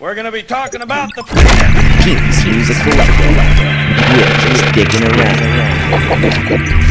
We're gonna be talking about the Pete's Music Collective. We're just digging around.